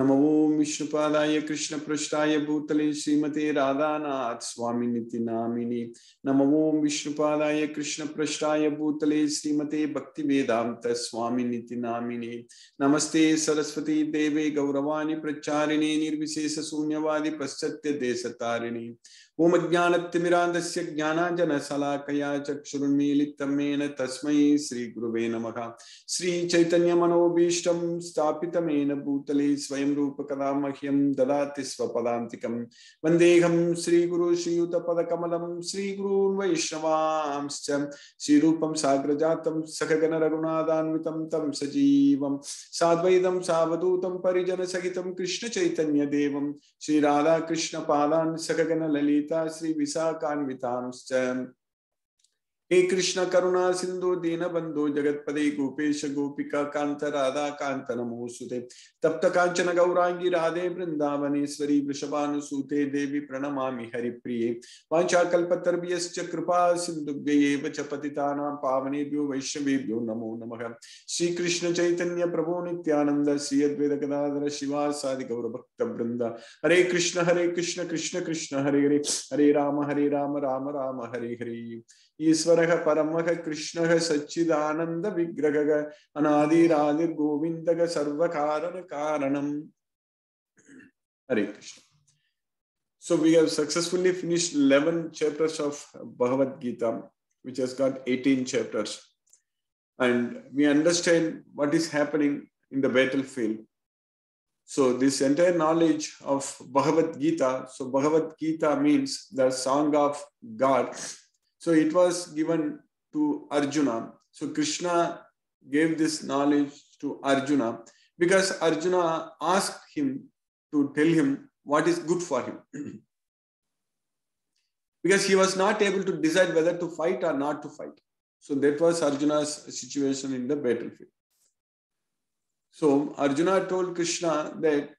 नमो विष्णुपादाय कृष्णपृष्ठाय भूतले श्रीमते राधानाथ स्वामिनिति नामिनी। नमो विष्णुपादाय कृष्णपृष्ठाय भूतले श्रीमते भक्ति भक्तिवेदान्त स्वामिनिति नामिनी। नमस्ते सरस्वती देवे, गौरवाणी प्रचारिणे निर्विशेषशून्यवादि पश्चात्यदेशतारिणे ओम ज्ञानतिमिरांधस्य ज्ञानांजन शलाकया चक्षुरुन्मीलितं येन तस्मै श्रीगुरुवे नमः श्रीचैतन्यमनोभीष्टं स्थापितमेन भूतले स्वयं रूपकदा मह्यं ददाति स्वपदान्तिकं वन्देऽहं श्रीगुरु श्रीयुतपदकमलं श्रीगुरून् वैष्णवांश्च श्रीरूपं साग्रजातं सखगण रघुनाथान्वितं तं सजीवं साद्वैतं सावधूतं परिजनसहितं कृष्णचैतन्यदेवं श्रीराधाकृष्णपादान् गीता श्री विशाखान्वितांश्च हे कृष्ण करुणा सिंधु, दीन बंधु, जगतपदे गोपेश, गोपिका, कांत, राधा, कांत नमोसुते तप्त कांचन, गौरांगी, राधे, वृंदावनेश्वरी, वृषभानुसूते, देवी प्रणमामि, हरिप्रिये। वाञ्छाकल्पतर्भ्यश्च कृपा सिन्धुभ्यैव च पतितानां पावनेभ्यो वैष्णवेभ्यो नमो नमः। श्रीकृष्ण चैतन्य प्रभो नित्यानंद श्री अद्वैत गदाधर, शिवासादि गौरभक्त वृंद हरे कृष्ण हरे कृष्ण कृष्ण कृष्ण, हरे हरे। हरे राम हरे Ram Ram Ram, Hare Hare. So we have successfully finished 11 chapters of Bhagavad Gita, which has got 18 chapters. And we understand what is happening in the battlefield. So this entire knowledge of Bhagavad Gita, so Bhagavad Gita means the song of God so it was given to Arjuna. So Krishna gave this knowledge to Arjuna because Arjuna asked him to tell him what is good for him. because he was not able to decide whether to fight or not to fight. So that was Arjuna's situation in the battlefield. So Arjuna told Krishna that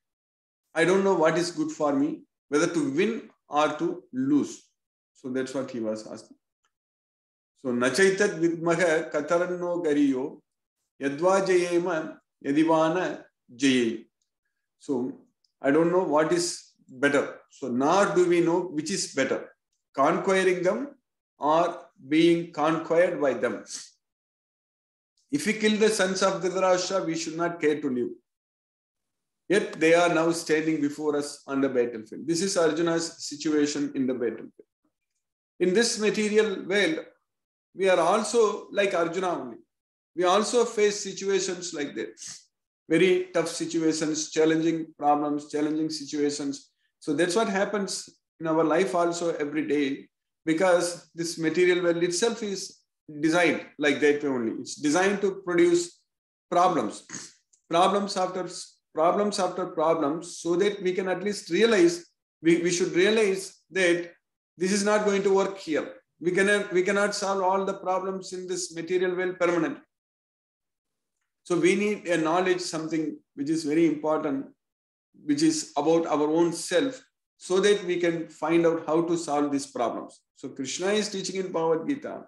I don't know what is good for me, whether to win or to lose. So that's what he was asking. So Nachaitat Vidmaha Kataranno Gariyo Yadva Jayema Yadivana Jaye. So I don't know what is better. So nor do we know which is better, conquering them or being conquered by them. If we kill the sons of Dhritarashtra, we should not care to live. Yet they are now standing before us on the battlefield. This is Arjuna's situation in the battlefield. In this material world, we are also like Arjuna only. We also face situations like that. Very tough situations, challenging problems, challenging situations. So that's what happens in our life also every day because this material world itself is designed like that only. It's designed to produce problems, problems after problems after problems, so that we can at least realize, we, we should realize that this is not going to work here. We cannot, we cannot solve all the problems in this material world permanently. So we need a knowledge, something which is very important, which is about our own self, so that we can find out how to solve these problems. So Krishna is teaching in Bhagavad Gita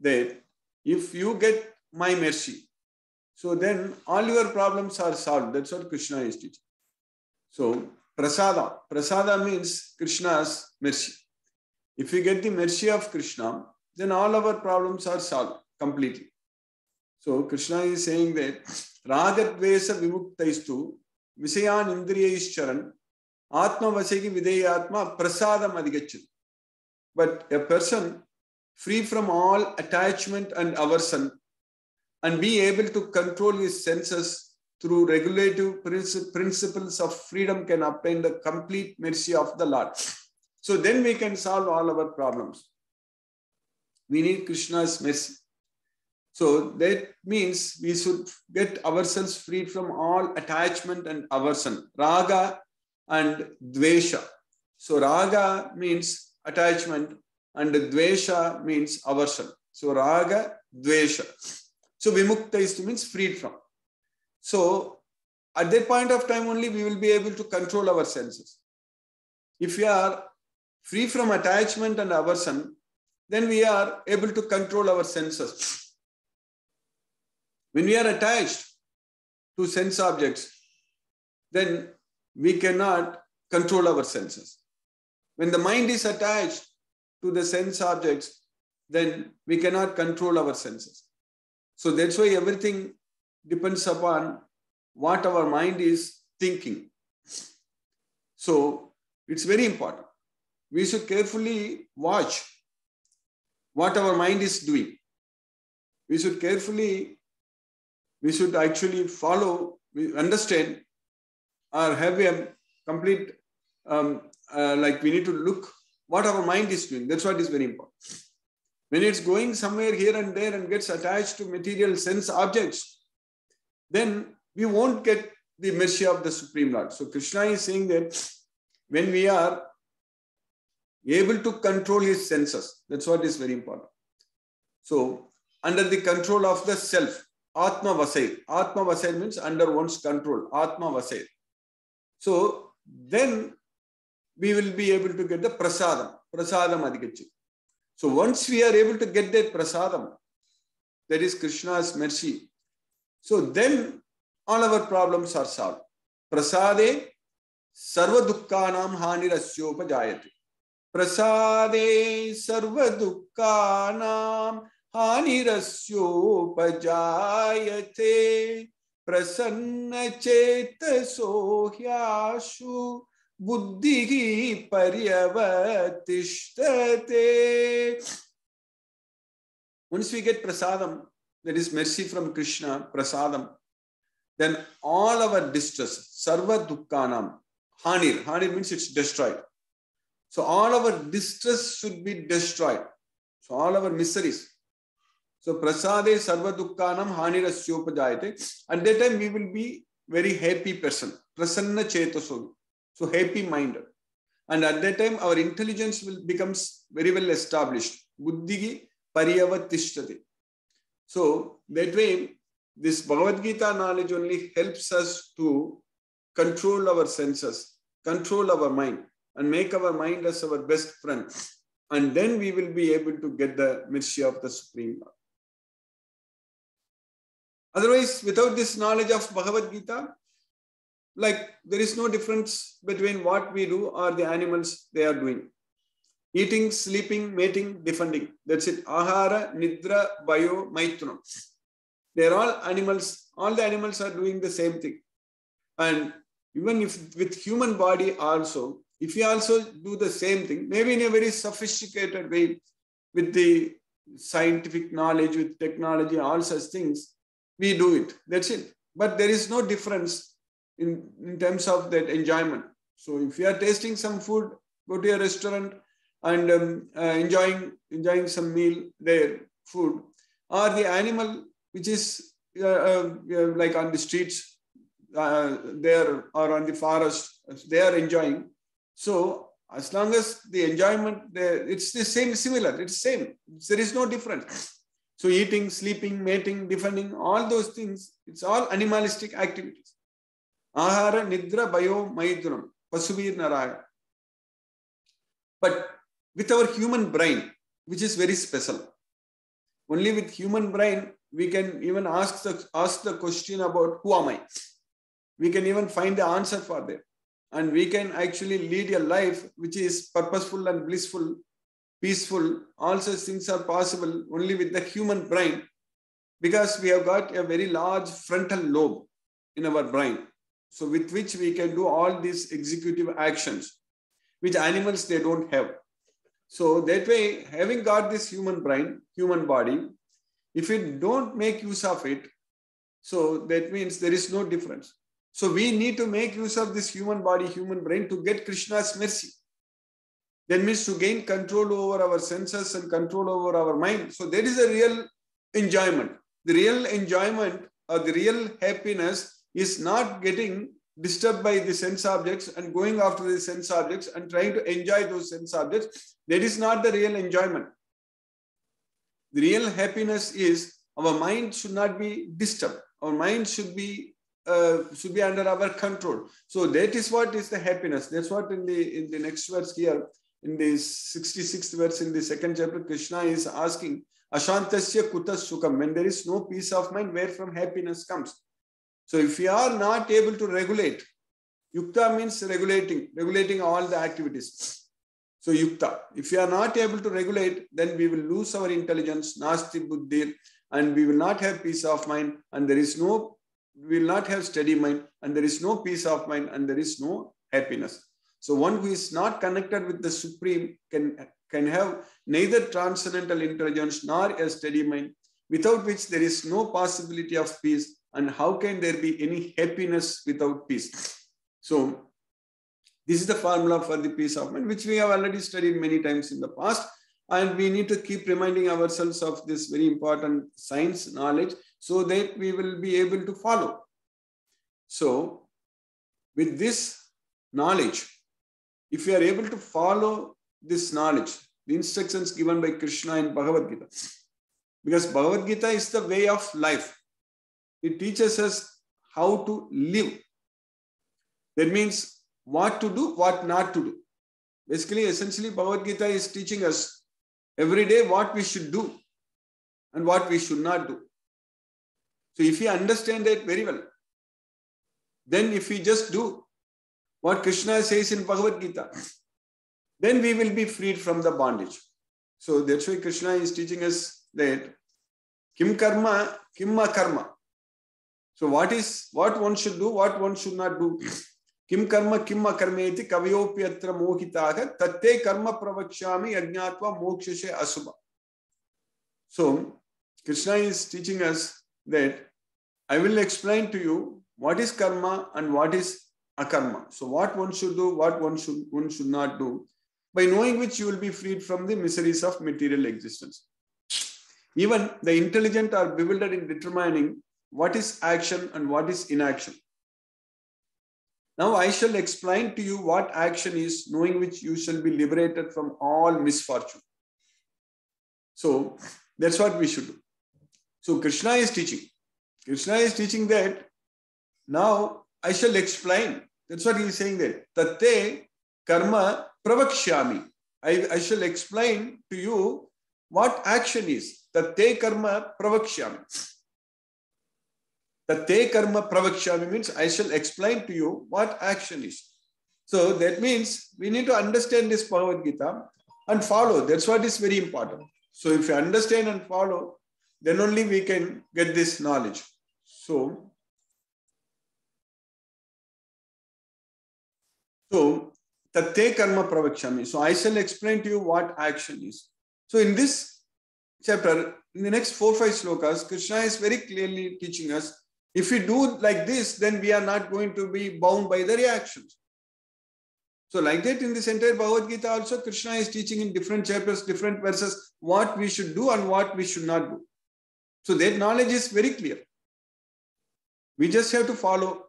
that if you get my mercy, so then all your problems are solved. That's what Krishna is teaching. So prasada, prasada means Krishna's mercy. If we get the mercy of Krishna, then all our problems are solved completely. So Krishna is saying that ragadvesa vimuktaistu visayan indriyaischaran atma vasegi videyatma prasadam adhigachan. But a person free from all attachment and aversion and be able to control his senses through regulative principles of freedom can obtain the complete mercy of the Lord. So then we can solve all our problems. We need Krishna's mercy. So that means we should get ourselves freed from all attachment and aversion, raga and dvesha. So raga means attachment and dvesha means aversion. So raga, dvesha. So vimukta is to means freed from. So at that point of time only we will be able to control our senses. If we are free from attachment and aversion, then we are able to control our senses. When we are attached to sense objects, then we cannot control our senses. When the mind is attached to the sense objects, then we cannot control our senses. So that's why everything depends upon what our mind is thinking. So it's very important. We should carefully watch what our mind is doing. We should carefully, we should actually follow, we understand, or have a complete, um, uh, like we need to look what our mind is doing. That's what is very important. When it's going somewhere here and there and gets attached to material sense objects, then we won't get the mercy of the Supreme Lord. So Krishna is saying that when we are able to control his senses, that's what is very important. So under the control of the self, Atma Vasair. Atma Vasair means under one's control, Atma Vasair. So then we will be able to get the prasadam, prasadam adhikachi. So once we are able to get that prasadam, that is Krishna's mercy. So then all our problems are solved. Prasade sarva dukkhanam hanirasyopa Prasade sarva dukkhanam hanirasyopa Prasanna चेतसो ह्याशु बुद्धि पर्यवतिष्ठते Once we get prasadam, that is mercy from Krishna, prasadam, then all our distress, sarva dukkhanam, hanir, hanir means it's destroyed. So all our distress should be destroyed. So all our miseries. So prasade sarva dukkhanam hanirasyopajayate. At that time we will be very happy person. Prasanna chetaso. So happy minded. And at that time, our intelligence will becomes very well established. Buddhi paryavatishtate. So that way, this Bhagavad Gita knowledge only helps us to control our senses, control our mind, and make our mind as our best friend. And then we will be able to get the mercy of the Supreme Lord. Otherwise, without this knowledge of Bhagavad Gita, like there is no difference between what we do or the animals they are doing. Eating, sleeping, mating, defending. That's it. Ahara, Nidra, Bayo, Maitunam. They are all animals. All the animals are doing the same thing. And even if with human body also, if we also do the same thing, maybe in a very sophisticated way, with the scientific knowledge, with technology, all such things, we do it. That's it. But there is no difference in, in terms of that enjoyment. So if you are tasting some food, go to a restaurant and um, uh, enjoying enjoying some meal there, food, or the animal which is uh, uh, like on the streets uh, there or on the forest, they are enjoying. So as long as the enjoyment it's the same, similar, it's same. There is no difference. So eating, sleeping, mating, defending, all those things, it's all animalistic activities. Ahara, Nidra, Bayo, Maidunam, Pasuvir Naraya. But with our human brain, which is very special, only with human brain, we can even ask the, ask the question about who am I? We can even find the answer for that. And we can actually lead a life which is purposeful and blissful, peaceful. All such things are possible only with the human brain because we have got a very large frontal lobe in our brain so with which we can do all these executive actions, which animals they don't have. So that way, having got this human brain, human body, if we don't make use of it, so that means there is no difference. So we need to make use of this human body, human brain to get Krishna's mercy. That means to gain control over our senses and control over our mind. So there is a real enjoyment. The real enjoyment or the real happiness is not getting disturbed by the sense objects and going after the sense objects and trying to enjoy those sense objects. That is not the real enjoyment. The real happiness is our mind should not be disturbed. Our mind should be uh, should be under our control. So that is what is the happiness. That's what in the in the next verse here, in the 66th verse in the second chapter, Krishna is asking, Ashantasya kutas sukam. When there is no peace of mind, where from happiness comes? So if we are not able to regulate Yukta means regulating, regulating all the activities. So yukta. If you are not able to regulate, then we will lose our intelligence, nasti buddhi, and we will not have peace of mind, and there is no, will not have steady mind, and there is no peace of mind, and there is no happiness. So one who is not connected with the Supreme can, can have neither transcendental intelligence nor a steady mind, without which there is no possibility of peace. And how can there be any happiness without peace? So this is the formula for the peace of mind, which we have already studied many times in the past. And we need to keep reminding ourselves of this very important science knowledge so that we will be able to follow. So with this knowledge, if we are able to follow this knowledge, the instructions given by Krishna in Bhagavad Gita, because Bhagavad Gita is the way of life. It teaches us how to live. That means what to do, what not to do. Basically, essentially, Bhagavad Gita is teaching us every day what we should do and what we should not do. So, if we understand that very well, then if we just do what Krishna says in Bhagavad Gita, then we will be freed from the bondage. So, that's why Krishna is teaching us that kim karma, kim karma. So, what is what one should do, what one should not do. किम कर्म किम अकर्मेति कवयोप्यत्र मोहिताः तत्ते कर्म प्रवक्ष्यामि अज्ञात्वा मोक्षसे असुभ so krishna is teaching us that i will explain to you what is karma and what is akarma so what one should do what one should one should not do by knowing which you will be freed from the miseries of material existence even the intelligent are bewildered in determining what is action and what is inaction now I shall explain to you what action is, knowing which you shall be liberated from all misfortune. So that's what we should do. So Krishna is teaching. Krishna is teaching that now I shall explain. That's what he is saying there. Tate karma pravakshyami. I, I shall explain to you what action is. Tate karma pravakshyami. The te karma pravakshami means I shall explain to you what action is. So that means we need to understand this Bhagavad Gita and follow. That's what is very important. So if you understand and follow, then only we can get this knowledge. So, so tate karma pravakshami. So I shall explain to you what action is. So in this chapter, in the next four, five slokas, Krishna is very clearly teaching us if we do like this, then we are not going to be bound by the reactions. So like that in this entire Bhagavad Gita also, Krishna is teaching in different chapters, different verses, what we should do and what we should not do. So that knowledge is very clear. We just have to follow,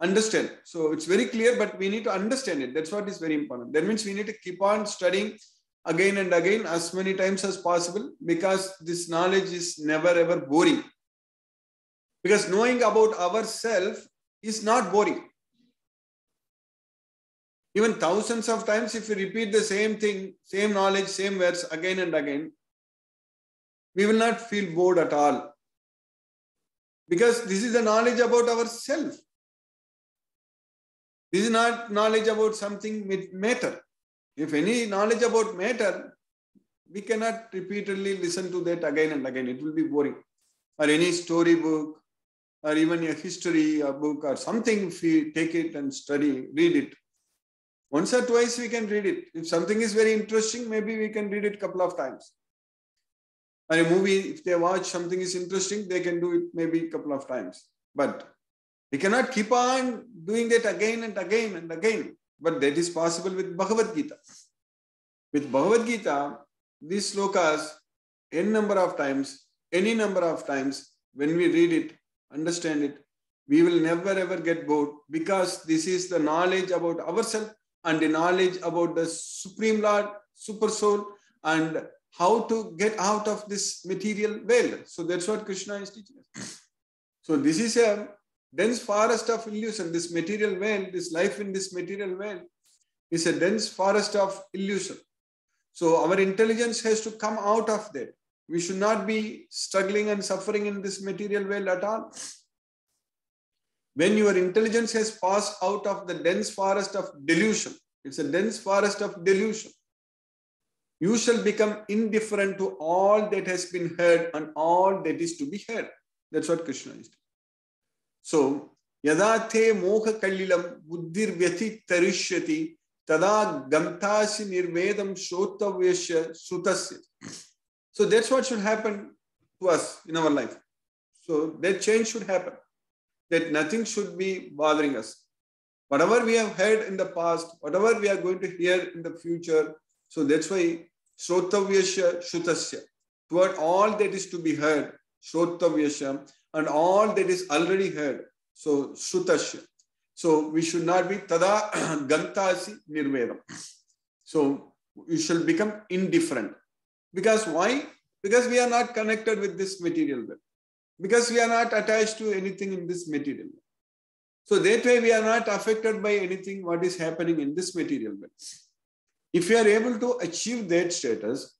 understand. So it's very clear, but we need to understand it. That's what is very important. That means we need to keep on studying again and again as many times as possible because this knowledge is never ever boring. Because knowing about ourselves is not boring. Even thousands of times, if we repeat the same thing, same knowledge, same words again and again, we will not feel bored at all. Because this is the knowledge about ourselves. This is not knowledge about something with matter. If any knowledge about matter, we cannot repeatedly listen to that again and again. It will be boring. Or any story book, or even a history a book or something, if we take it and study, read it. Once or twice we can read it. If something is very interesting, maybe we can read it a couple of times. Or a movie, if they watch something is interesting, they can do it maybe a couple of times. But we cannot keep on doing that again and again and again. But that is possible with Bhagavad Gita. With Bhagavad Gita, these slokas, n number of times, any number of times, when we read it, understand it. We will never ever get bored because this is the knowledge about ourselves and the knowledge about the Supreme Lord, Super Soul, and how to get out of this material veil. So that's what Krishna is teaching us. So this is a dense forest of illusion. This material veil, this life in this material veil, is a dense forest of illusion. So our intelligence has to come out of that. We should not be struggling and suffering in this material world at all. when your intelligence has passed out of the dense forest of delusion, it's a dense forest of delusion, you shall become indifferent to all that has been heard and all that is to be heard. That's what Krishna is. doing. So, kallilam buddhir vyati tarishyati tada gantasi nirvedam shotavyasya sutasya. So that's what should happen to us in our life. So that change should happen. That nothing should be bothering us. Whatever we have heard in the past, whatever we are going to hear in the future. So that's why Shrotavyasya Shutasya. Toward all that is to be heard, Shrotavyasya, and all that is already heard. So Shutasya. So we should not be Tada Gantasi Nirvedam. So you shall become indifferent. Because why? Because we are not connected with this material world. Because we are not attached to anything in this material world. So that way we are not affected by anything what is happening in this material world. If we are able to achieve that status,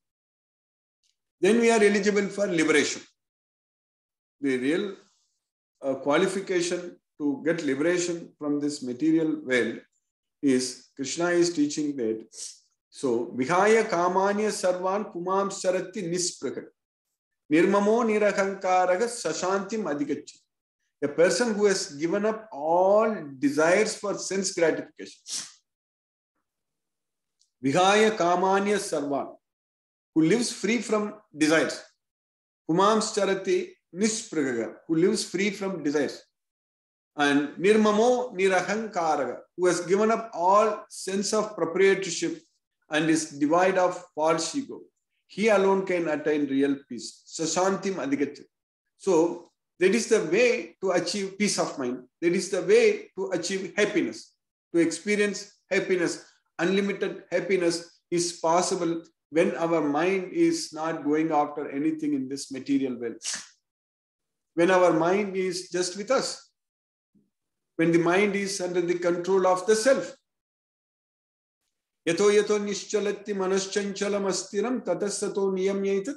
then we are eligible for liberation. The real uh, qualification to get liberation from this material world is Krishna is teaching that so, vihaya kamanya sarvan pumam sarati nisprakat. Nirmamo nirahankaraga sashantim adhikachi. A person who has given up all desires for sense gratification. Vihaya kamanya sarvan. Who lives free from desires. Pumam sarati nispragaga. Who lives free from desires. And nirmamo nirahankaraga. Who has given up all sense of proprietorship and is devoid of false ego. He alone can attain real peace. Sashantim adhigachat. So that is the way to achieve peace of mind. That is the way to achieve happiness. To experience happiness, unlimited happiness is possible when our mind is not going after anything in this material world. When our mind is just with us. When the mind is under the control of the self. यथो यथो निश्चलति मनश्चंचलम अस्थिरम ततस्ततो नियम्यैत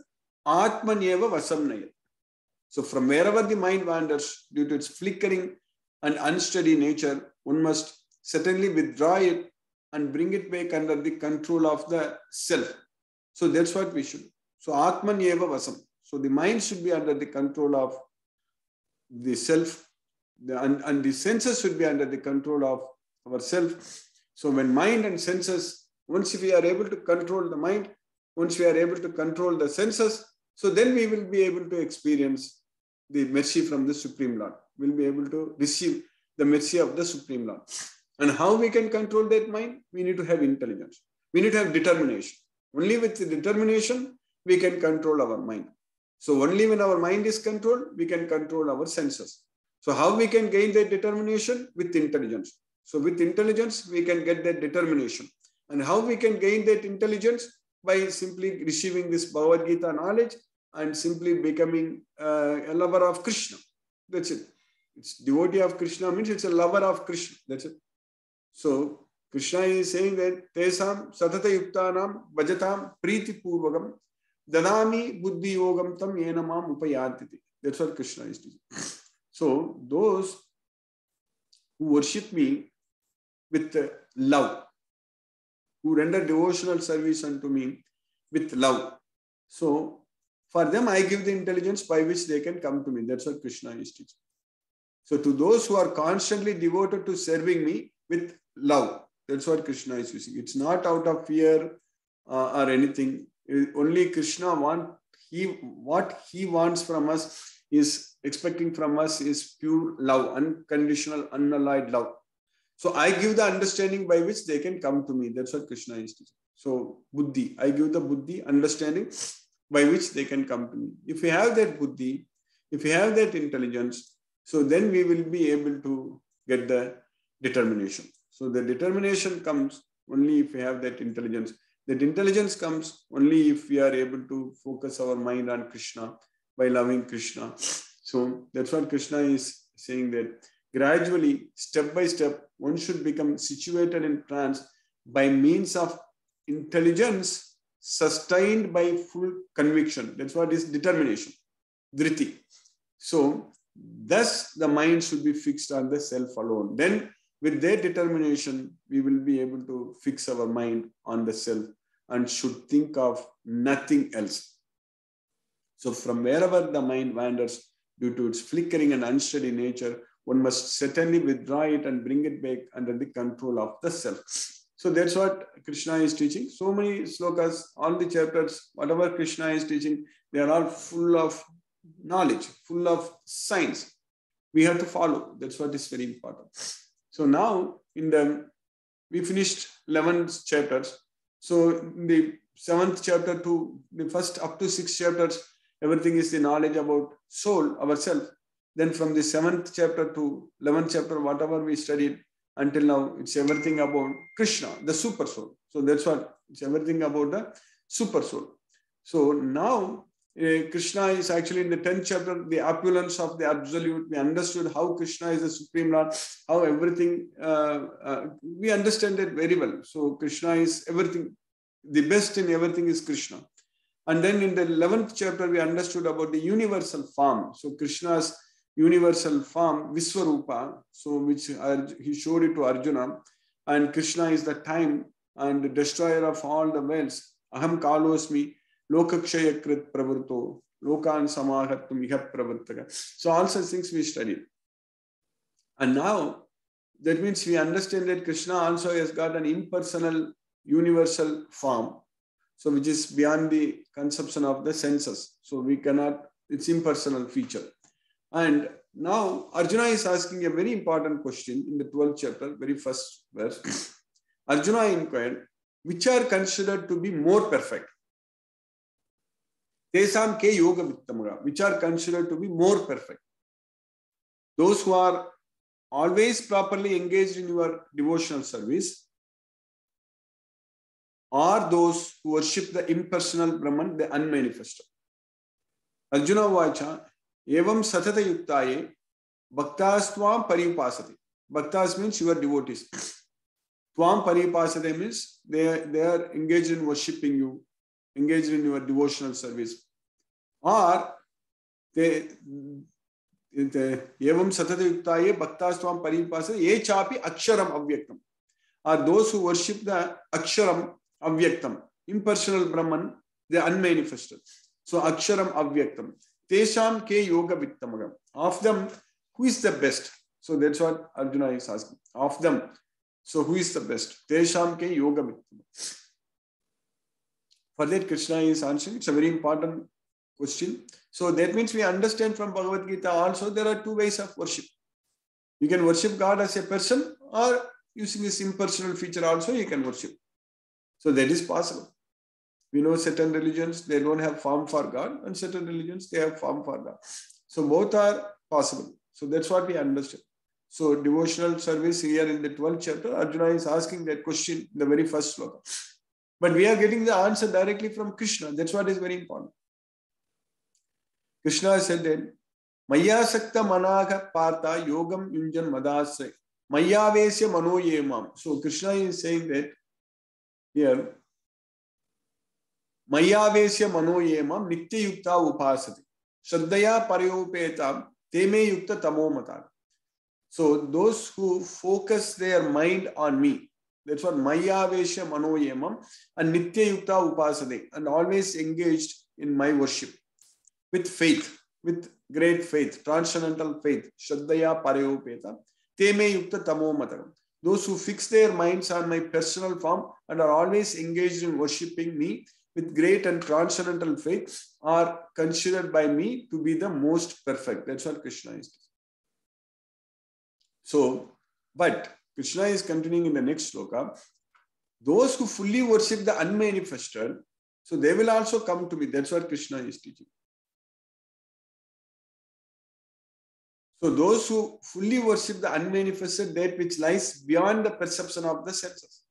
atmanyeva vasamnaya. So from wherever the mind wanders due to its flickering and unsteady nature, one must certainly withdraw it and bring it back under the control of the self. So that's what we should. So atmanyeva vasam. So the mind should be under the control of the self, the, and, and the senses should be under the control of our self. So when mind and senses, once we are able to control the mind, once we are able to control the senses, so then we will be able to experience the mercy from the Supreme Lord. We'll be able to receive the mercy of the Supreme Lord. And how we can control that mind? We need to have intelligence. We need to have determination. Only with determination, we can control our mind. So only when our mind is controlled, we can control our senses. So how we can gain that determination? With intelligence. So with intelligence, we can get that determination. And how we can gain that intelligence? By simply receiving this Bhagavad Gita knowledge and simply becoming uh, a lover of Krishna. That's it. It's devotee of Krishna means it's a lover of Krishna. That's it. So Krishna is saying that Tesam Satata Yuktanam Vajatam Priti Purvagam Dadami Buddhi Yogam Tam Yenamam Upayantiti. That's what Krishna is teaching. So those who worship me with love, who render devotional service unto me with love. So for them, I give the intelligence by which they can come to me. That's what Krishna is teaching. So to those who are constantly devoted to serving me with love, that's what Krishna is using. It's not out of fear uh, or anything. Only Krishna want he what he wants from us is expecting from us is pure love, unconditional, unalloyed love. So I give the understanding by which they can come to me. That's what Krishna is teaching. So buddhi, I give the buddhi understanding by which they can come to me. If we have that buddhi, if we have that intelligence, so then we will be able to get the determination. So the determination comes only if we have that intelligence. That intelligence comes only if we are able to focus our mind on Krishna by loving Krishna. So that's what Krishna is saying that gradually, step by step, one should become situated in trance by means of intelligence sustained by full conviction. That's what is determination, driti. So Thus, the mind should be fixed on the self alone. Then, with their determination, we will be able to fix our mind on the self and should think of nothing else. So, from wherever the mind wanders due to its flickering and unsteady nature, one must certainly withdraw it and bring it back under the control of the self. So that's what Krishna is teaching. So many slokas, all the chapters, whatever Krishna is teaching, they are all full of knowledge, full of science. We have to follow. That's what is very important. So now in the we finished 11 chapters. So the seventh chapter to the first up to six chapters, everything is the knowledge about soul, ourself. Then from the seventh chapter to 11th chapter, whatever we studied until now, it's everything about Krishna, the super soul. So that's what it's everything about the super soul. So now uh, Krishna is actually in the 10th chapter, the opulence of the absolute. We understood how Krishna is the supreme Lord, how everything, uh, uh, we understand it very well. So Krishna is everything, the best in everything is Krishna. And then in the 11th chapter, we understood about the universal form. So Krishna's universal form, Viswarupa, so which he showed it to Arjuna. And Krishna is the time and the destroyer of all the worlds. Aham kalosmi lokakshayakrit pravarto lokan samahatum iha pravartaka. So all such things we studied. And now that means we understand that Krishna also has got an impersonal universal form. So which is beyond the conception of the senses. So we cannot, it's impersonal feature. And now Arjuna is asking a very important question in the 12th chapter, very first verse. Arjuna inquired, which are considered to be more perfect? Tesam ke yoga vittamara, which are considered to be more perfect. Those who are always properly engaged in your devotional service are those who worship the impersonal Brahman, the unmanifest. Arjuna Vacha, Evam Satata Yuktaye, Bhaktas Tvam Paripasati. Bhaktas means your devotees. Tvam Paripasate means they, they are engaged in worshipping you, engaged in your devotional service. और एवं सतत युक्ता ये भक्ता स्वाम परिपास, ये चापी अक्षरम अव्यक्तम। और दो वर्षिप द अक्षरम अव्यक्तम। Impersonal Brahman the unmanifest so अक्षरम अव्यक्तम। तेषाम के योग वित्तम of them who is the best so that's what Arjun is asking of them so who is the best तेषाम के योग वित्तम for that Krishna is answering it's a very important question. So that means we understand from Bhagavad Gita also there are two ways of worship. You can worship God as a person or using this impersonal feature also you can worship. So that is possible. We know certain religions, they don't have form for God, and certain religions, they have form for God. So both are possible. So that's what we understand. So devotional service here in the 12th chapter, Arjuna is asking that question in the very first sloka. But we are getting the answer directly from Krishna. That's what is very important. Krishna said that, Mayasakta managa partha yogam yunjan madasya. Mayavesya mano yemam. So Krishna is saying that here, मय्यावेश्य मनोयेम नित्य युक्ता उपासते श्रद्धया परयोपेता तेमे युक्त तमो मता so those who focus their mind on me that's what mayavesha manoyemam and nitya yukta upasade and always engaged in my worship with faith with great faith transcendental faith shraddhaya parayopeta teme yukta tamo matam those who fix their minds on my personal form and are always engaged in worshipping me with great and transcendental faith are considered by me to be the most perfect. That's what Krishna is. So, but Krishna is continuing in the next sloka. Those who fully worship the unmanifested, so they will also come to me. That's what Krishna is teaching. So those who fully worship the unmanifested, that which lies beyond the perception of the senses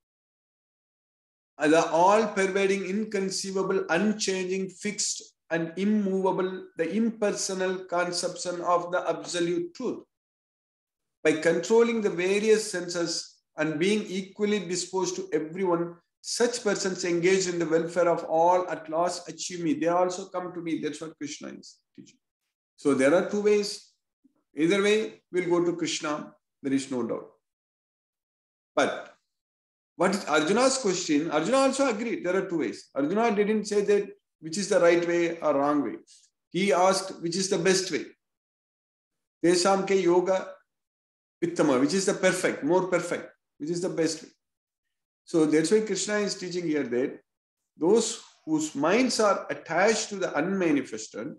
the all pervading, inconceivable, unchanging, fixed, and immovable, the impersonal conception of the absolute truth. By controlling the various senses and being equally disposed to everyone, such persons engaged in the welfare of all at last achieve me. They also come to me. That's what Krishna is teaching. So there are two ways Either way, we'll go to Krishna. There is no doubt. But what is Arjuna's question? Arjuna also agreed there are two ways. Arjuna didn't say that which is the right way or wrong way. He asked which is the best way. Tesam ke yoga uttama, which is the perfect, more perfect, which is the best way. So that's why Krishna is teaching here that those whose minds are attached to the unmanifested,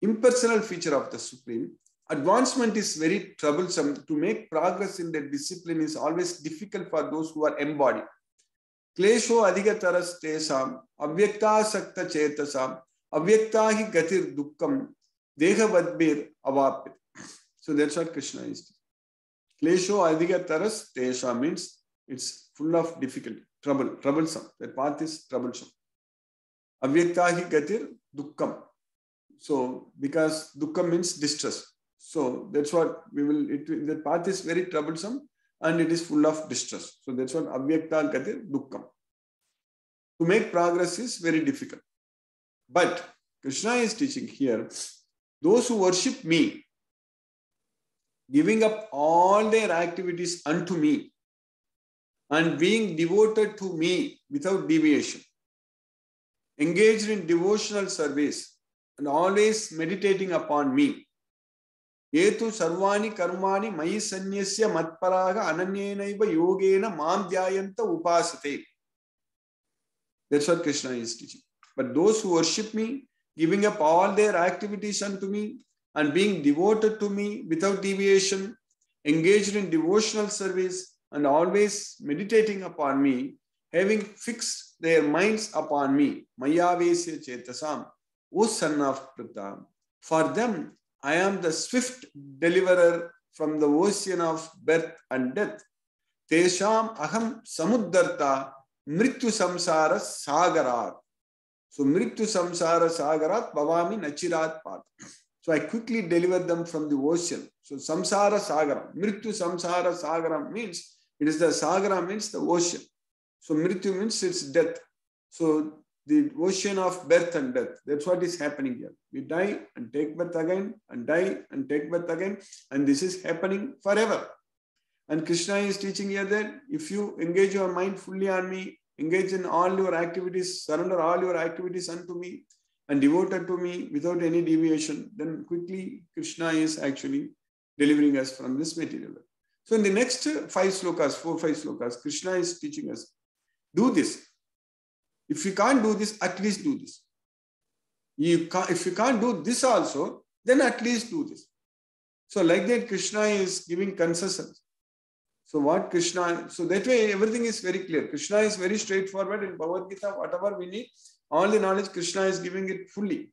impersonal feature of the Supreme, advancement is very troublesome. To make progress in that discipline is always difficult for those who are embodied. Klesho adhigataras tesam, avyakta sakta chetasam, avyakta hi gatir dukkam, dehavadbir avapit. So that's what Krishna is. Klesho adhigataras tesam means it's full of difficulty, trouble, troublesome. That path is troublesome. Avyakta hi gatir dukkam. So because dukkam means distress. So that's what we will, it, the path is very troublesome and it is full of distress. So that's what avyakta gatir dukkam. To make progress is very difficult. But Krishna is teaching here, those who worship me, giving up all their activities unto me, and being devoted to me without deviation, engaged in devotional service, and always meditating upon me, ये तो सर्वाणि कर्माणि मयि सन्न्यस्य मत्पराग अनन्येनैव योगेन माम ध्यायन्त उपासते that's what krishna is teaching. But those who worship me giving up all their activities unto me and being devoted to me without deviation engaged in devotional service and always meditating upon me having fixed their minds upon me mayavesya chetasam o son of pratam for them I am the swift deliverer from the ocean of birth and death. Tesham aham samuddarta mrityu samsara sagarat. So mrityu samsara sagarat bhavami nachirat pat. So I quickly deliver them from the ocean. So samsara sagara. Mrityu samsara sagara means it is the sagara means the ocean. So mrityu means it's death. So the ocean of birth and death. That's what is happening here. We die and take birth again and die and take birth again. And this is happening forever. And Krishna is teaching here that if you engage your mind fully on me, engage in all your activities, surrender all your activities unto me, and devoted to me without any deviation, then quickly Krishna is actually delivering us from this material. So in the next five slokas, four, five slokas, Krishna is teaching us, do this. If you can't do this, at least do this. You can't, if you can't do this also, then at least do this. So like that, Krishna is giving concessions. So what Krishna, so that way everything is very clear. Krishna is very straightforward in Bhagavad Gita, whatever we need, all the knowledge Krishna is giving it fully.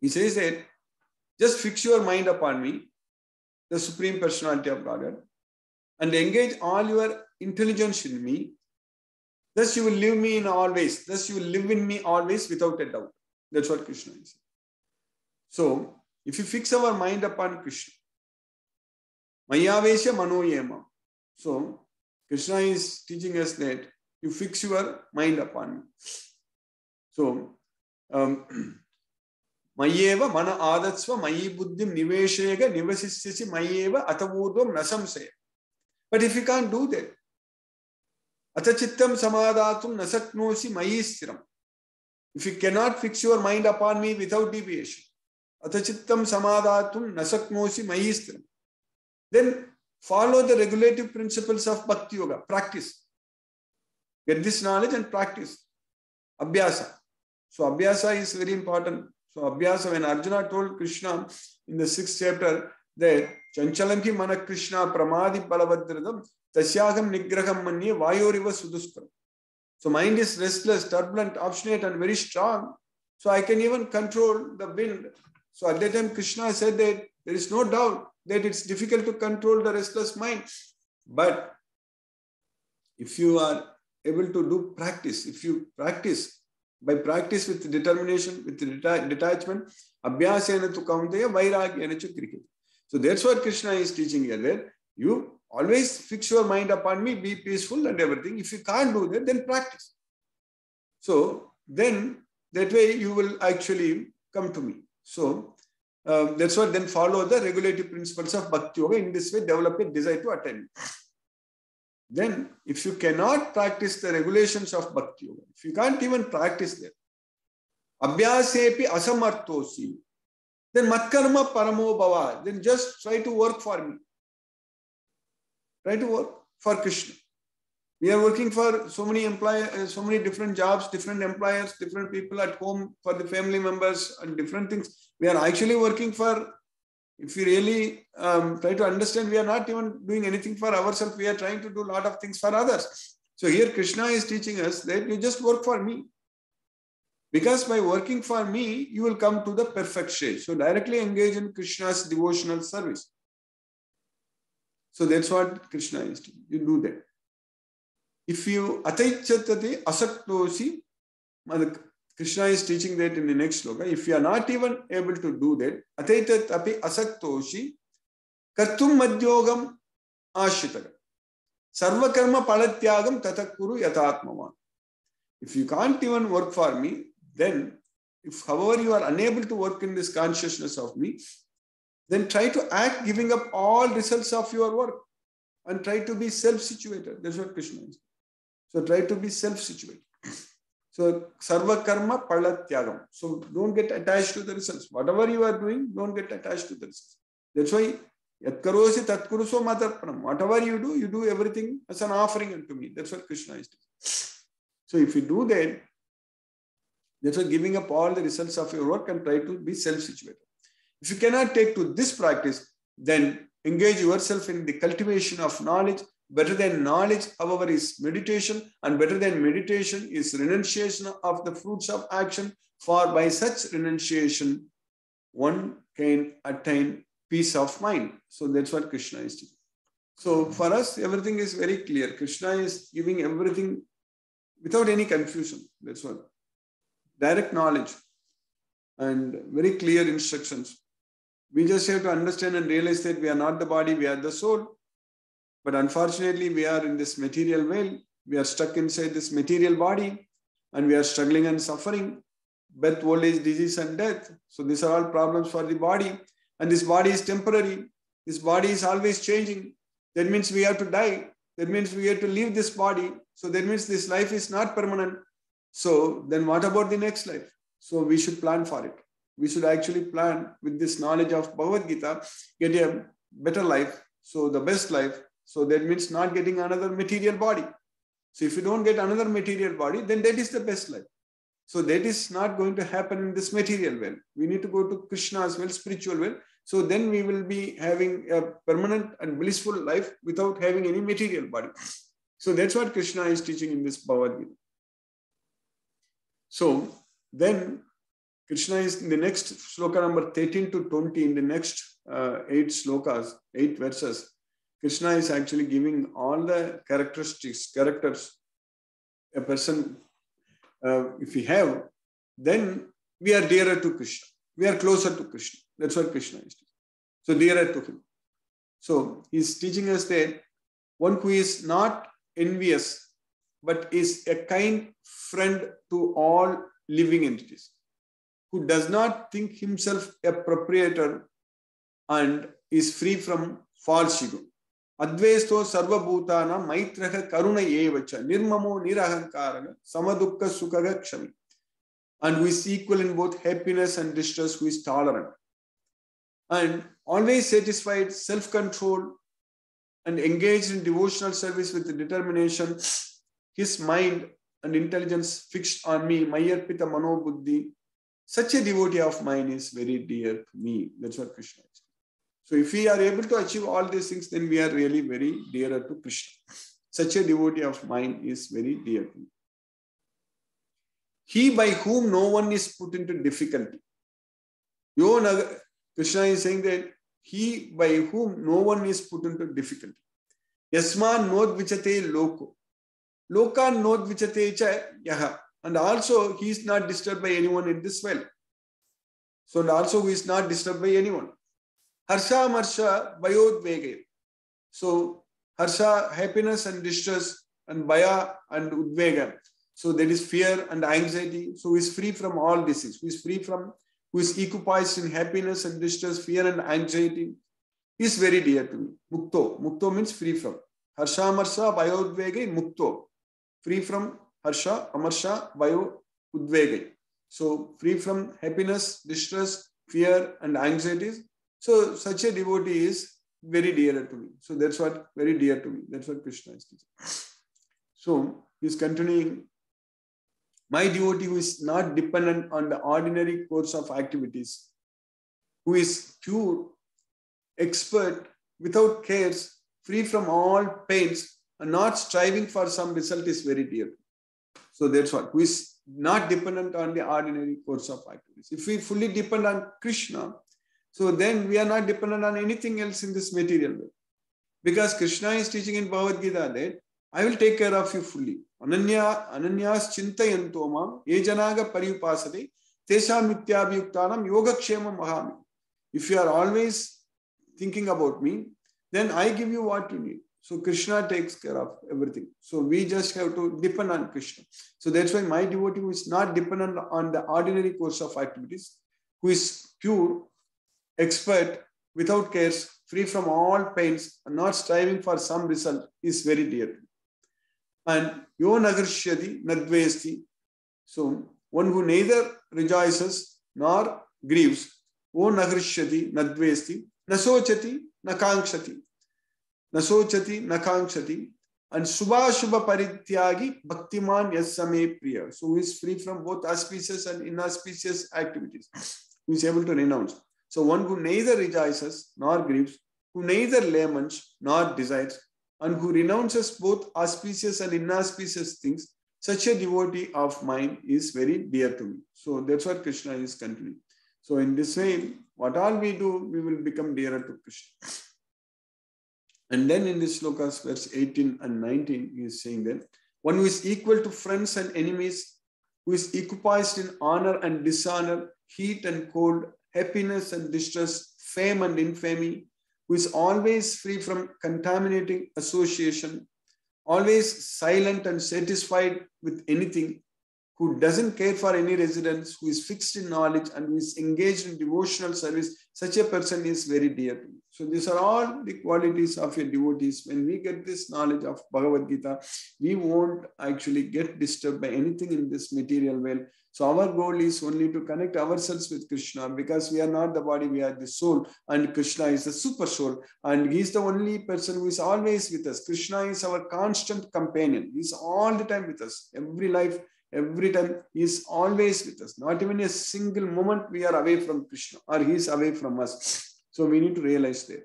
He says that just fix your mind upon me, the Supreme Personality of Godhead, and engage all your intelligence in me, Thus you will live me in always. Thus you will live in me always without a doubt. That's what Krishna is. Saying. So if you fix our mind upon Krishna, Mayavesha Manoyema. So Krishna is teaching us that you fix your mind upon me. So um, Mayeva mana adatsva mayi buddhim niveshega nivasisyasi mayeva atavurdvam nasamsaya. But if If you cannot fix your mind upon me without deviation, samadhatum nasaknosi mayi stiram. Then follow the regulative principles of Bhakti Yoga. Practice. Get this knowledge and practice. Abhyasa. So Abhyasa is very important. So Abhyasa, when Arjuna told Krishna in the sixth chapter that Chanchalam ki mana Krishna pramadi balavadradam Tasyagam nigraham manye vayoriva suduskram. So mind is restless, turbulent, obstinate, and very strong. So I can even control the wind. So at that time, Krishna said that there is no doubt that it's difficult to control the restless mind. But if you are able to do practice, if you practice by practice with determination, with detachment, abhyasena tu kaunteya vairagyena chu kriket. So that's what Krishna is teaching here. That you Always fix your mind upon me, be peaceful and everything. If you can't do that, then practice. So then that way you will actually come to me. So um, that's what then follow the regulative principles of Bhakti Yoga. In this way, develop a desire to attain. Then, if you cannot practice the regulations of Bhakti Yoga, if you can't even practice them, abhyasepi asamartosi, then matkarma paramo bhava, then just try to work for me. Try to work for Krishna. We are working for so many employers, so many different jobs, different employers, different people at home for the family members and different things. We are actually working for, if we really um, try to understand, we are not even doing anything for ourselves. We are trying to do a lot of things for others. So here Krishna is teaching us that you just work for me. Because by working for me, you will come to the perfect stage. So directly engage in Krishna's devotional service. So that's what Krishna is doing. You do that. If you ataichatate asaktosi, Krishna is teaching that in the next sloka. If you are not even able to do that, ataitat api asaktoshi, kartum madhyogam ashitaga. Sarvakarma palatyagam tatakuru yatatmavan. If you can't even work for me, then if however you are unable to work in this consciousness of me, then try to act giving up all results of your work and try to be self-situated. That's what Krishna is. So try to be self-situated. So sarva karma palatyagam. So don't get attached to the results. Whatever you are doing, don't get attached to the results. That's why yatkarosi tatkuruso matarpanam. Whatever you do, you do everything as an offering unto me. That's what Krishna is doing. So if you do that, that's why giving up all the results of your work and try to be self-situated. If you cannot take to this practice, then engage yourself in the cultivation of knowledge. Better than knowledge, however, is meditation, and better than meditation is renunciation of the fruits of action. For by such renunciation, one can attain peace of mind. So that's what Krishna is doing. So for us, everything is very clear. Krishna is giving everything without any confusion. That's what. Direct knowledge and very clear instructions. We just have to understand and realize that we are not the body, we are the soul. But unfortunately, we are in this material veil. We are stuck inside this material body and we are struggling and suffering. Birth, old age, disease, and death. So these are all problems for the body. And this body is temporary. This body is always changing. That means we have to die. That means we have to leave this body. So that means this life is not permanent. So then what about the next life? So we should plan for it we should actually plan with this knowledge of Bhagavad Gita, get a better life. So the best life. So that means not getting another material body. So if you don't get another material body, then that is the best life. So that is not going to happen in this material well. We need to go to Krishna's well, spiritual well. So then we will be having a permanent and blissful life without having any material body. So that's what Krishna is teaching in this Bhagavad Gita. So then Krishna is in the next sloka number 13 to 20, in the next uh, eight slokas, eight verses, Krishna is actually giving all the characteristics, characters a person, uh, if we have, then we are dearer to Krishna. We are closer to Krishna. That's what Krishna is teaching. So dearer to him. So he's teaching us that one who is not envious, but is a kind friend to all living entities who does not think himself a proprietor and is free from false ego. Advesto sarvabhutana maitraha karuna evacha nirmamo nirahankaraga samadukka sukhaga kshami. And who is equal in both happiness and distress, who is tolerant. And always satisfied, self-control, and engaged in devotional service with determination, his mind and intelligence fixed on me, mayarpita mano buddhi, such a devotee of mine is very dear to me. That's what Krishna is. So if we are able to achieve all these things, then we are really very dearer to Krishna. Such a devotee of mine is very dear to me. He by whom no one is put into difficulty. Know, Krishna is saying that he by whom no one is put into difficulty. Yasman nod vichate loko. Loka nod vichate cha yaha. And also, he is not disturbed by anyone in this well. So, and also, he is not disturbed by anyone. Harsha Marsha Bayodvege. So, Harsha, happiness and distress, and Baya and Udvega. So, there is fear and anxiety. So, he is free from all disease. He is free from who is equipoised in happiness and distress, fear and anxiety, is very dear to me. Mukto. Mukto means free from. Harsha, Amarsha, Vayodvege, Mukto. Free from Harsha, Amarsha, Vayo, Udvege. So free from happiness, distress, fear and anxieties. So such a devotee is very dear to me. So that's what very dear to me. That's what Krishna is teaching. So he's continuing. My devotee who is not dependent on the ordinary course of activities, who is pure, expert, without cares, free from all pains, and not striving for some result is very dear. So that's what, is not dependent on the ordinary course of activities. If we fully depend on Krishna, so then we are not dependent on anything else in this material world. Because Krishna is teaching in Bhagavad Gita that I will take care of you fully. Ananya, ananyas chintayanto mam ejanaga pariyupasade tesam mityabhyuktanam yogakshema mahami. If you are always thinking about me, then I give you what you need. So Krishna takes care of everything. So we just have to depend on Krishna. So that's why my devotee who is not dependent on the ordinary course of activities, who is pure, expert, without cares, free from all pains, and not striving for some result, is very dear. And yo nagarshyadi nadvesti. So one who neither rejoices nor grieves, o nagarshyadi nadvesti, nasochati nakangshati. Nasochati nakangshati. And Subha Shubha Parityagi Bhaktiman Yasame Priya. So who is free from both auspicious and inauspicious activities, who is able to renounce. So one who neither rejoices nor grieves, who neither laments nor desires, and who renounces both auspicious and inauspicious things, such a devotee of mine is very dear to me. So that's what Krishna is continuing. So in this way, what all we do, we will become dearer to Krishna. And then in this slokas, verse 18 and 19, he is saying that one who is equal to friends and enemies, who is equipoised in honor and dishonor, heat and cold, happiness and distress, fame and infamy, who is always free from contaminating association, always silent and satisfied with anything, who doesn't care for any residence, who is fixed in knowledge and who is engaged in devotional service, such a person is very dear to me. So these are all the qualities of your devotees. When we get this knowledge of Bhagavad Gita, we won't actually get disturbed by anything in this material world. So our goal is only to connect ourselves with Krishna because we are not the body, we are the soul, and Krishna is the super soul, and He is the only person who is always with us. Krishna is our constant companion. He is all the time with us. Every life, every time, He is always with us. Not even a single moment we are away from Krishna or He is away from us. So we need to realize that.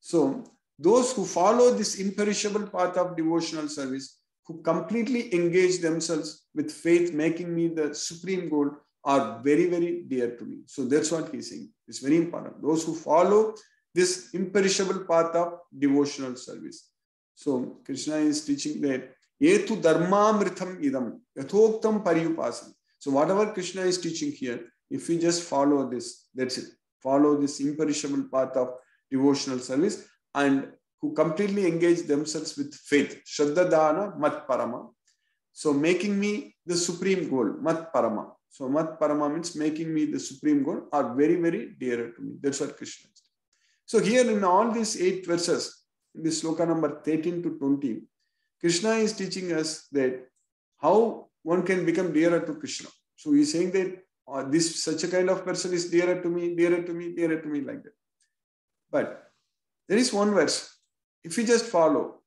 So those who follow this imperishable path of devotional service who completely engage themselves with faith, making me the supreme goal, are very, very dear to me. So that's what he's saying. It's very important. Those who follow this imperishable path of devotional service. So Krishna is teaching that Yetu dharmamritam idam yathoktam pariyupasam. So whatever Krishna is teaching here, if we just follow this, that's it. Follow this imperishable path of devotional service and who completely engage themselves with faith. Shraddha Dana. So making me the supreme goal, Mat Parama. So Mat Parama means making me the supreme goal are very, very dear to me. That's what Krishna is. So here in all these eight verses, in this sloka number 13 to 20, Krishna is teaching us that how one can become dearer to Krishna. So he's saying that uh, this such a kind of person is dearer to me, dearer to me, dearer to me like that. But there is one verse if we just follow,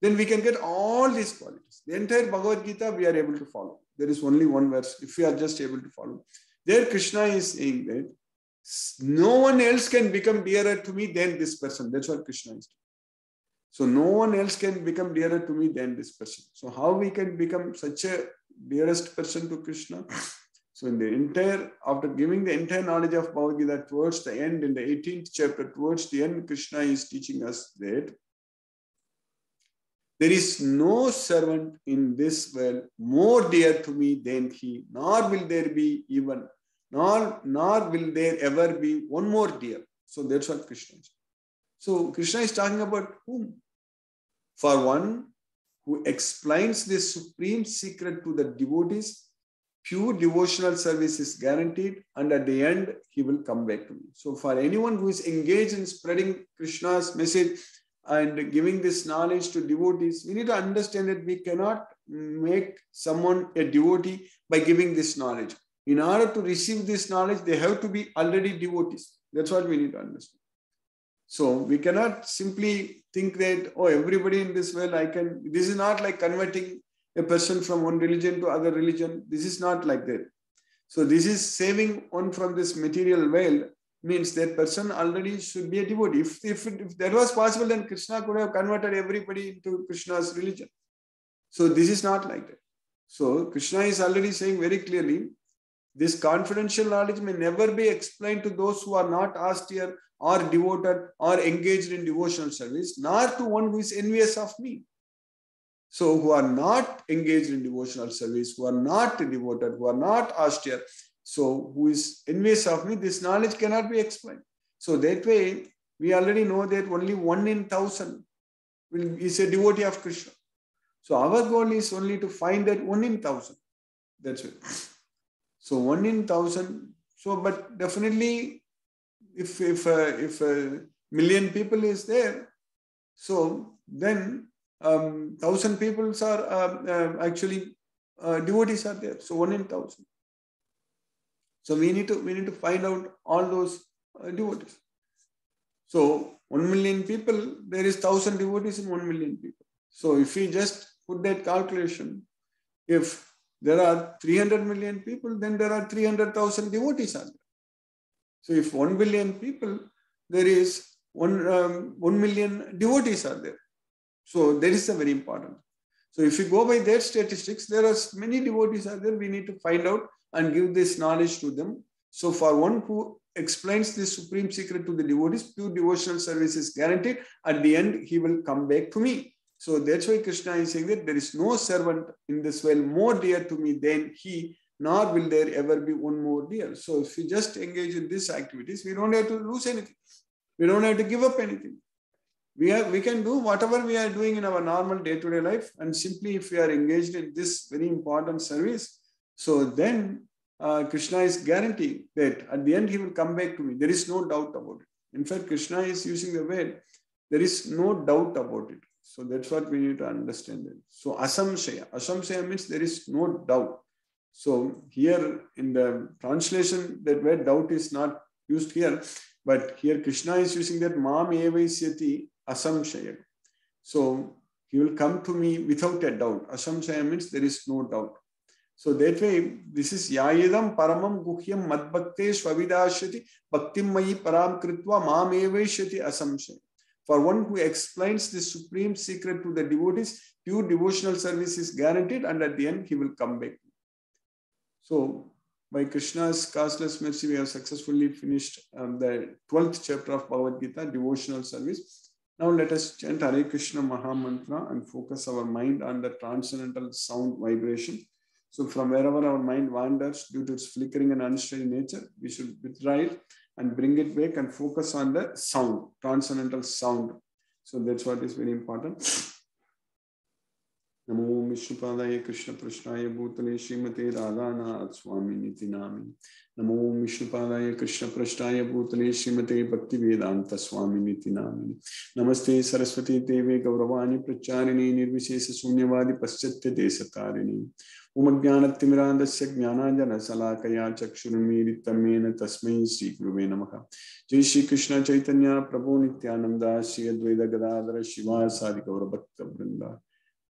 then we can get all these qualities. The entire Bhagavad Gita we are able to follow. There is only one verse if we are just able to follow. There Krishna is saying that no one else can become dearer to me than this person. That's what Krishna is doing. So no one else can become dearer to me than this person. So how we can become such a dearest person to Krishna? So in the entire, after giving the entire knowledge of Bhagavad Gita towards the end, in the 18th chapter, towards the end, Krishna is teaching us that there is no servant in this world more dear to me than he, nor will there be even, nor, nor will there ever be one more dear. So that's what Krishna is. So Krishna is talking about whom? For one who explains this supreme secret to the devotees pure devotional service is guaranteed, and at the end, he will come back to me. So, for anyone who is engaged in spreading Krishna's message and giving this knowledge to devotees, we need to understand that we cannot make someone a devotee by giving this knowledge. In order to receive this knowledge, they have to be already devotees. That's what we need to understand. So we cannot simply think that, oh, everybody in this world, I can. This is not like converting a person from one religion to other religion. This is not like that. So this is saving one from this material world means that person already should be a devotee. If, if, if that was possible, then Krishna could have converted everybody into Krishna's religion. So this is not like that. So Krishna is already saying very clearly, this confidential knowledge may never be explained to those who are not austere or devoted or engaged in devotional service, nor to one who is envious of me. So, who are not engaged in devotional service, who are not devoted, who are not austere, so who is envious of me, this knowledge cannot be explained. So, that way, we already know that only one in thousand will, is a devotee of Krishna. So, our goal is only to find that one in thousand. That's it. So, one in thousand. So, but definitely, if if uh, if a million people is there, so then um, thousand people are uh, uh, actually devotees are there. So one in thousand. So we need to we need to find out all those uh, devotees. So one million people, there is thousand devotees in one million people. So if we just put that calculation, if there are 300 million people, then there are 300,000 devotees there. So if 1 billion people, there is 1, um, 1 million devotees are there. So that is a very important. So if you go by their statistics, there are many devotees are there. We need to find out and give this knowledge to them. So for one who explains this supreme secret to the devotees, pure devotional service is guaranteed. At the end, he will come back to me. So that's why Krishna is saying that there is no servant in this world more dear to me than he, nor will there ever be one more dear. So if we just engage in these activities, we don't have to lose anything. We don't have to give up anything we are we can do whatever we are doing in our normal day-to-day life and simply if we are engaged in this very important service so then uh, krishna is guaranteeing that at the end he will come back to me there is no doubt about it in fact krishna is using the word there is no doubt about it so that's what we need to understand it. so asamshaya asamshaya means there is no doubt so here in the translation that word doubt is not used here but here krishna is using that mam evaisyati asamshaya. So he will come to me without a doubt. Asamshaya means there is no doubt. So that way, this is Yayidam Paramam Guhyam Madbhakte Swavidashyati Bhaktim Mayi Param Kritva Mam Eveshyati Asamshaya. For one who explains the supreme secret to the devotees, pure devotional service is guaranteed, and at the end, he will come back. So, by Krishna's causeless mercy, we have successfully finished um, the 12th chapter of Bhagavad Gita, devotional service. Now let us chant Hare Krishna Maha Mantra and focus our mind on the transcendental sound vibration. So from wherever our mind wanders due to its flickering and unsteady nature, we should withdraw it and bring it back and focus on the sound, transcendental sound. So that's what is very important. नमो विष्णुपादाय कृष्ण प्रश्नाय भूतले श्रीमते राधानाथ स्वामी नीति नामी। नमो विष्णुपादाय कृष्ण प्रश्नाय भूतले श्रीमते भक्ति वेदांत स्वामी नामी। नमस्ते सरस्वती देवे गौरवाणी प्रचारिणी निर्विशेष शून्यवादी पश्चात्य देशतारिणी। उमज्ञानतिमिरान्धस्य ज्ञानाञ्जनशलाकया चक्षुरुन्मीलितमेन तस्मै श्रीगुरुवे नमः। जय श्री कृष्ण चैतन्य प्रभु Nityanand Shri Advaita Gadadhar Shiva सादि गौरभक्तवृन्दा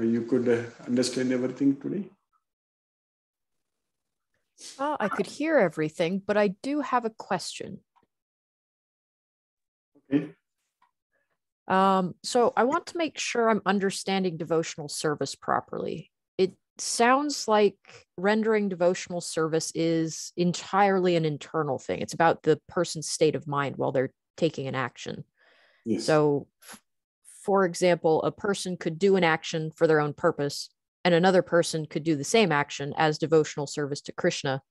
you could uh, understand everything today? Uh, I could hear everything, but I do have a question. Okay. Um, so I want to make sure I'm understanding devotional service properly. It sounds like rendering devotional service is entirely an internal thing. It's about the person's state of mind while they're taking an action. Yes. So, for example, a person could do an action for their own purpose, and another person could do the same action as devotional service to Krishna.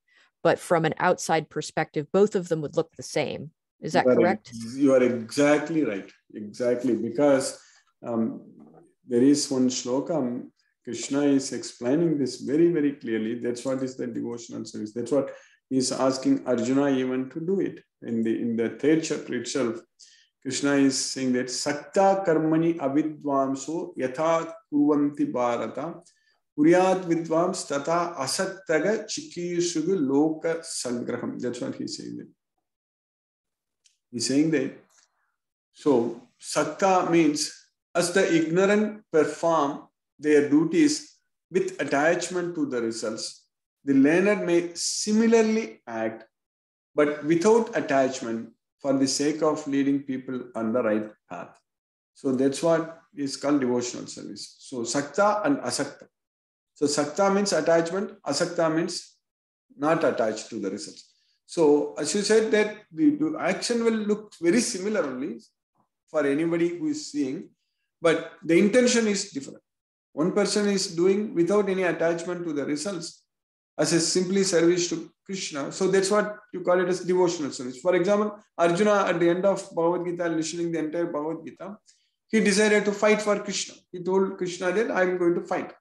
But from an outside perspective, both of them would look the same. Is that You correct? ex- You are exactly right. Exactly. Because um, there is one shloka, um, Krishna is explaining this very, very clearly. That's what is the devotional service. That's what he's asking Arjuna even to do it. In the in the third chapter itself, Krishna is saying that Sakta Karmani Avidvamso Yatha Kurvanti Bharata Kuryat Vidvams Tata Asattaga Chikishugu Loka Sangraham. That's what he's saying there. He's saying that. So, sakta means as the ignorant perform their duties with attachment to the results, the learned may similarly act, but without attachment for the sake of leading people on the right path. So, that's what is called devotional service. So, sakta and asakta. So, sakta means attachment, asakta means not attached to the results. So, as you said, that the, action will look very similar only for anybody who is seeing, but the intention is different. One person is doing without any attachment to the results as a simply service to Krishna. So that's what you call it as devotional service. For example, Arjuna at the end of Bhagavad Gita, listening the entire Bhagavad Gita, he decided to fight for Krishna. He told Krishna that I'm going to fight.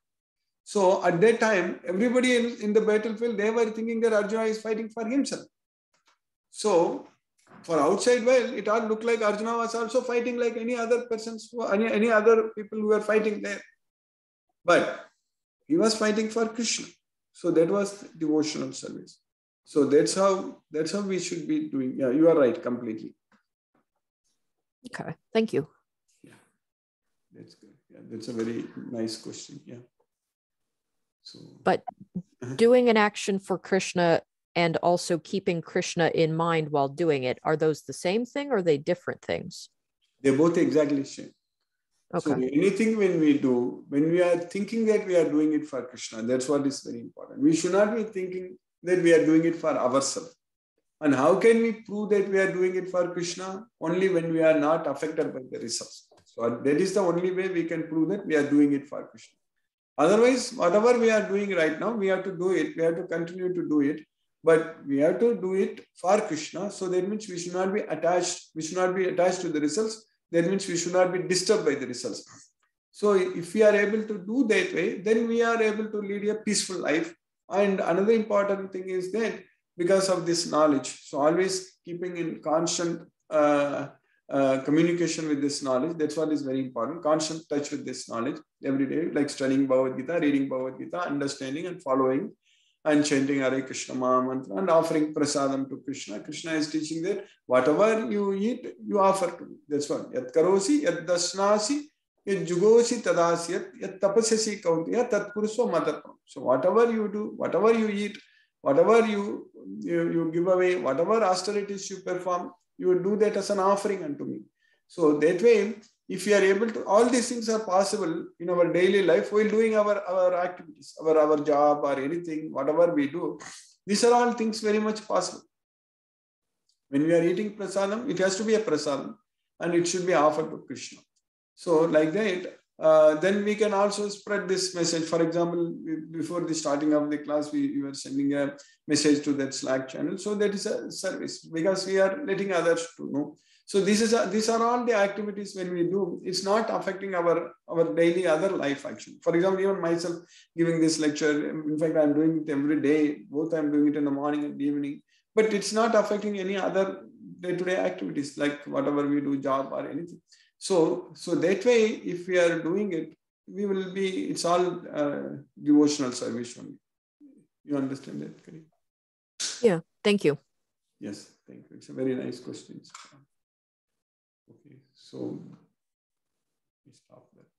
So at that time, everybody in, in the battlefield, they were thinking that Arjuna is fighting for himself. So for outside world, it all looked like Arjuna was also fighting like any other persons, any, any other people who were fighting there. But he was fighting for Krishna. So that was devotional service. So that's how that's how we should be doing. Yeah, you are right completely. Okay, thank you. Yeah, That's good. Yeah, that's a very nice question. Yeah. So But uh-huh. doing an action for Krishna and also keeping Krishna in mind while doing it, are those the same thing or are they different things? they're both exactly same. So anything when we do, when we are thinking that we are doing it for Krishna, that's what is very important. We should not be thinking that we are doing it for ourselves. And how can we prove that we are doing it for Krishna? Only when we are not affected by the results. So that is the only way we can prove that we are doing it for Krishna. Otherwise, whatever we are doing right now, we have to do it. We have to continue to do it. But we have to do it for Krishna. So that means we should not be attached. We should not be attached to the results. That means we should not be disturbed by the results. So if we are able to do that way, then we are able to lead a peaceful life. And another important thing is that because of this knowledge. So always keeping in constant uh, uh, communication with this knowledge. That's what is very important. Constant touch with this knowledge every day, like studying Bhagavad Gita, reading Bhagavad Gita, understanding and following and chanting Hare Krishna Maha Mantra and offering prasadam to Krishna. Krishna is teaching that whatever you eat, you offer to me. That's what. Yat karosi, yat dasnasi, yat jugosi tadasi, yat, yat tapasasi kauntiya, tat matatram. So whatever you do, whatever you eat, whatever you, you, you give away, whatever austerities you perform, you do that as an offering unto me. So that way, if we are able to all these things are possible in our daily life while doing our our activities our our job or anything whatever we do these are all things very much possible. When we are eating prasadam it has to be a prasadam and it should be offered to krishna. So like that uh, then we can also spread this message. For example before the starting of the class we, we were sending a message to that slack channel. So that is a service because we are letting others to know so this is a, these are all the activities when we do. It's not affecting our our daily other life action. For example, even myself giving this lecture. In fact, I'm doing it every day. Both I'm doing it in the morning and the evening. But it's not affecting any other day-to-day activities like whatever we do, job or anything. So so that way, if we are doing it, we will be. It's all uh, devotional service only. You understand that? Yeah. Thank you. Yes. Thank you. It's a very nice question. Okay, so we stop that.